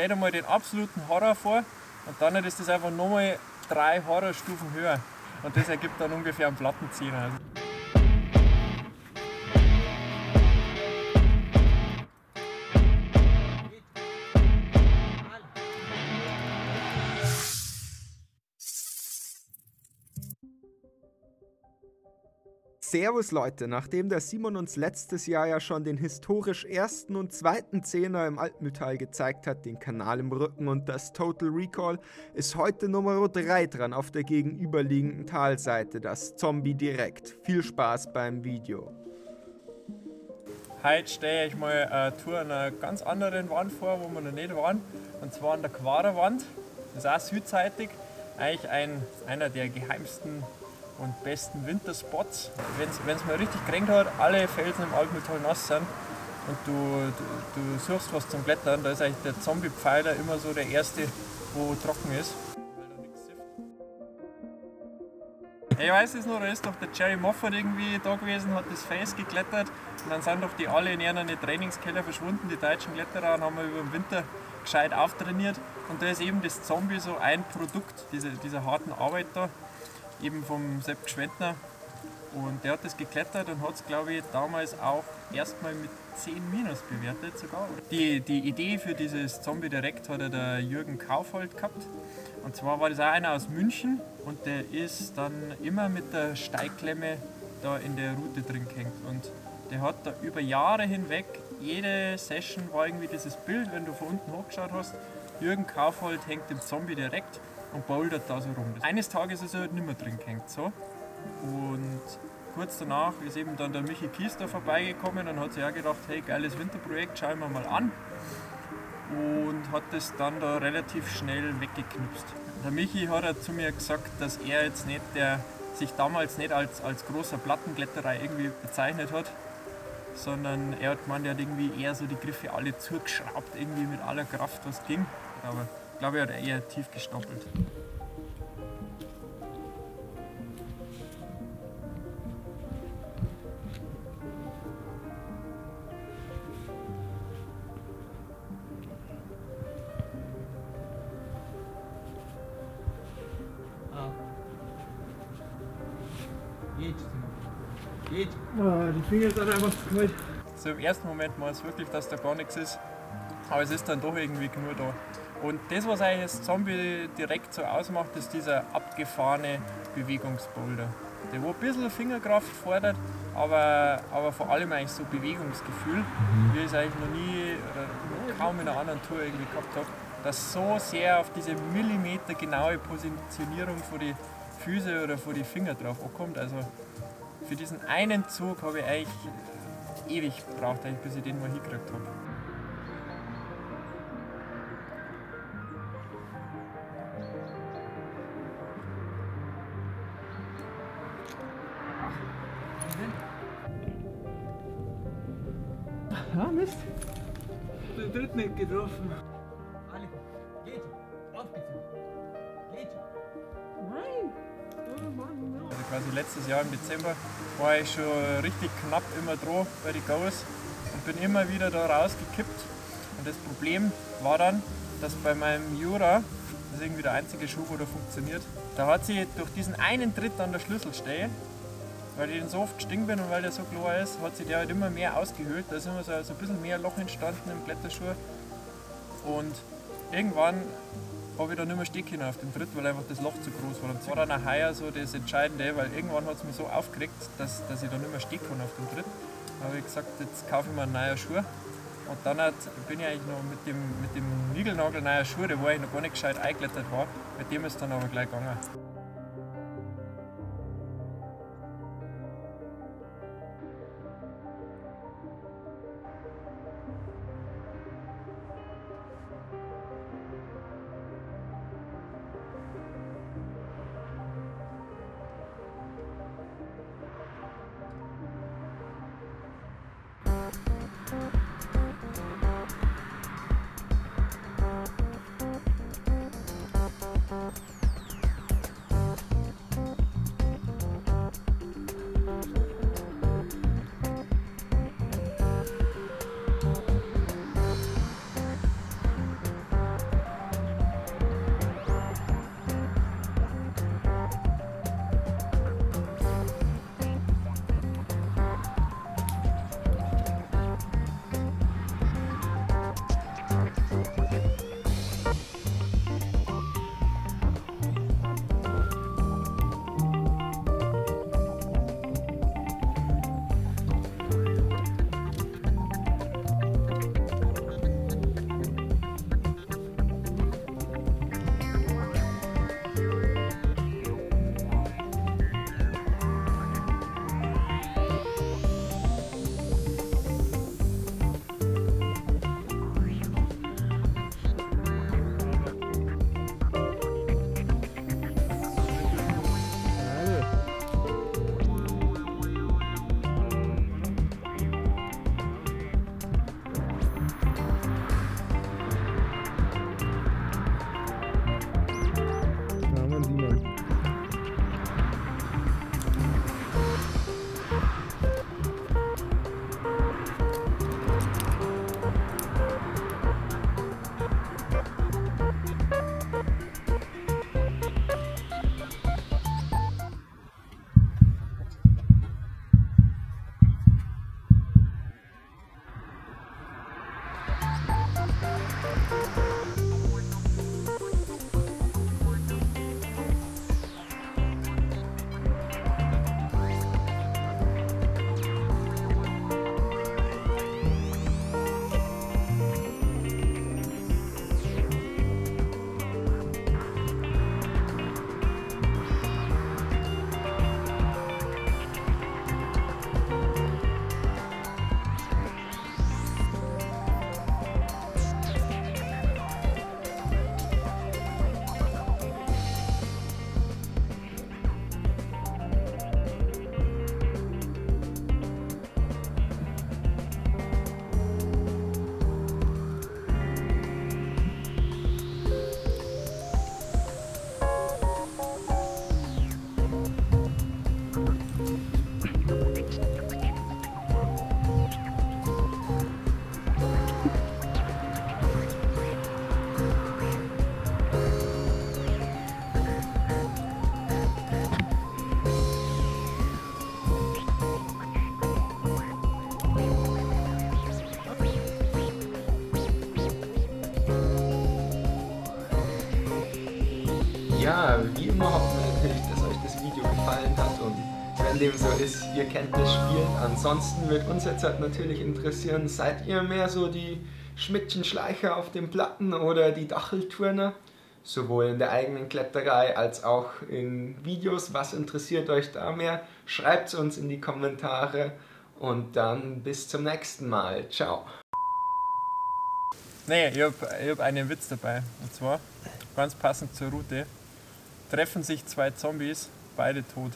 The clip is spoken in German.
stell dir mal den absoluten Horror vor und dann ist das einfach nochmal drei Horrorstufen höher. Und das ergibt dann ungefähr einen Plattenzieher. Servus Leute, nachdem der Simon uns letztes Jahr ja schon den historisch ersten und zweiten Zehner im Altmühltal gezeigt hat, den Kanal im Rücken und das Total Recall, ist heute Nummer 3 dran auf der gegenüberliegenden Talseite, das Zombie direkt. Viel Spaß beim Video. Heute stehe ich mal eine Tour an einer ganz anderen Wand vor, wo wir noch nicht waren, und zwar an der Quaderwand. Das ist auch südseitig, eigentlich ein, einer der geheimsten und besten Winterspots. Wenn es mal richtig geregnet hat, alle Felsen im Altmetall nass sind und du, du, du, suchst was zum Klettern, da ist eigentlich der Zombie-Pfeiler immer so der erste, wo trocken ist. Ich weiß es noch, da ist doch der Jerry Moffat irgendwie da gewesen, hat das Face geklettert und dann sind doch die alle in ihren Trainingskeller verschwunden, die deutschen Kletterer, und haben wir über den Winter gescheit auftrainiert. Und da ist eben das Zombie so ein Produkt dieser, dieser harten Arbeit da eben vom Sepp Gschwendner. Und der hat das geklettert und hat es, glaube ich, damals auch erstmal mit 10 Minus bewertet sogar. Die, die Idee für dieses Zombie Direkt hat der Jürgen Kaufhold gehabt. Und zwar war das auch einer aus München und der ist dann immer mit der Steigklemme da in der Route drin gehängt. Und der hat da über Jahre hinweg, jede Session war irgendwie dieses Bild, wenn du von unten hochgeschaut hast, Jürgen Kaufhold hängt im Zombie direkt und bouldert da so rum. Eines Tages ist er halt nicht mehr drin gehängt. So. Und kurz danach ist eben dann der Michi Kies da vorbeigekommen und hat sich auch gedacht, hey, geiles Winterprojekt, schauen wir mal an. Und hat das dann da relativ schnell weggeknipst. Der Michi hat ja zu mir gesagt, dass er jetzt nicht der sich damals nicht als, als großer Plattenkletterer irgendwie bezeichnet hat, sondern er hat gemeint, er hat irgendwie eher so die Griffe alle zugeschraubt, irgendwie mit aller Kraft, was ging. Aber glaube, er hat eher tief gestoppelt. Ah. Geht. Geht. Die Finger sind einfach zu kalt. So im ersten Moment mal es wirklich, dass da gar nichts ist. Aber es ist dann doch irgendwie nur da. Und das, was eigentlich das Zombie direkt so ausmacht, ist dieser abgefahrene Bewegungsboulder. Der wo ein bisschen Fingerkraft fordert, aber, aber vor allem eigentlich so Bewegungsgefühl, mhm. wie ich es eigentlich noch nie oder kaum in einer anderen Tour irgendwie gehabt habe. Dass so sehr auf diese Millimeter genaue Positionierung von die Füße oder von die Finger drauf ankommt. Also für diesen einen Zug habe ich eigentlich ewig gebraucht, bis ich den mal hingekriegt habe. Ah, Mist. Den dritten nicht getroffen. Alle. Geht. Aufgezogen. Geht. Nein. Also quasi letztes Jahr im Dezember war ich schon richtig knapp immer dran bei den Goes und bin immer wieder da rausgekippt. Und das Problem war dann, dass bei meinem Jura, das ist irgendwie der einzige Schuh, wo der funktioniert, da hat sie durch diesen einen Tritt an der Schlüsselstehe weil ich den so oft gestiegen bin und weil der so klar ist, hat sich der halt immer mehr ausgehöhlt. Da ist immer so, so ein bisschen mehr Loch entstanden im Kletterschuh. Und irgendwann habe ich dann nicht mehr stehen auf dem Tritt, weil einfach das Loch zu groß war. Und das war dann auch heuer so das Entscheidende, weil irgendwann hat es mich so aufgeregt, dass, dass ich dann nicht mehr stehen kann auf dem Tritt. Da habe ich gesagt, jetzt kaufe ich mir einen neuen Schuh. Und dann hat, bin ich eigentlich noch mit dem, mit dem Niegelnagel neuer Schuhe, wo ich noch gar nicht gescheit eingeklettert war, mit dem ist dann aber gleich gegangen. Wie immer hoffen wir natürlich, dass euch das Video gefallen hat und wenn dem so ist, ihr kennt das Spiel. Ansonsten wird uns jetzt halt natürlich interessieren, seid ihr mehr so die Schmidtchen-Schleicher auf den Platten oder die Dachelturner? Sowohl in der eigenen Kletterei als auch in Videos. Was interessiert euch da mehr? Schreibt es uns in die Kommentare und dann bis zum nächsten Mal. Ciao. Nee, ich habe hab einen Witz dabei. Und zwar, ganz passend zur Route, treffen sich zwei Zombies, beide tot.